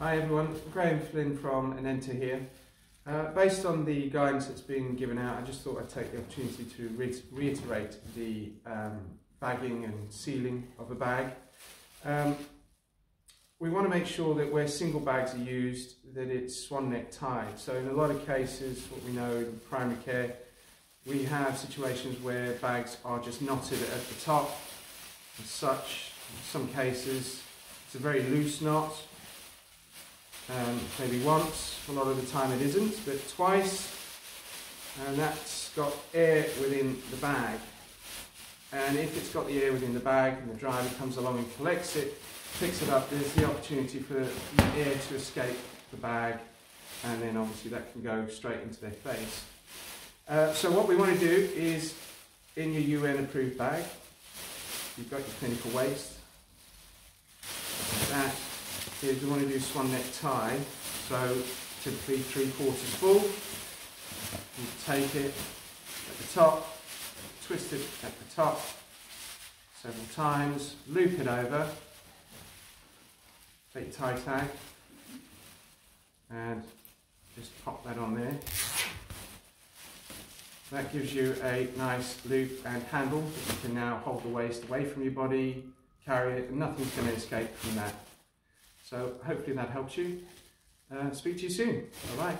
Hi everyone, Graham Flynn from Anenta here. Uh, based on the guidance that's been given out, I just thought I'd take the opportunity to re reiterate the um, bagging and sealing of a bag. Um, we want to make sure that where single bags are used, that it's swan neck tied. So in a lot of cases, what we know in primary care, we have situations where bags are just knotted at the top. As such, in some cases, it's a very loose knot. Um, maybe once, a lot of the time it isn't, but twice, and that's got air within the bag. And if it's got the air within the bag and the driver comes along and collects it, picks it up, there's the opportunity for the air to escape the bag, and then obviously that can go straight into their face. Uh, so what we want to do is, in your UN approved bag, you've got your clinical waste, is we want to do swan neck tie, so typically three quarters full, you take it at the top, twist it at the top several times, loop it over, take your tie tag, and just pop that on there. That gives you a nice loop and handle that you can now hold the waste away from your body, carry it, and nothing's going to escape from that. So hopefully that helps you. Uh, speak to you soon. Bye bye.